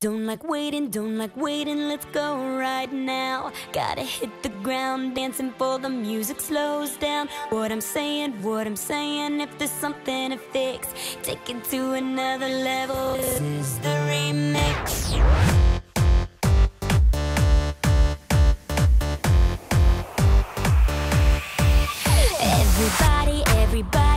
Don't like waiting, don't like waiting, let's go right now. Gotta hit the ground, dancing for the music slows down. What I'm saying, what I'm saying, if there's something to fix, take it to another level. This is the remix. Everybody, everybody.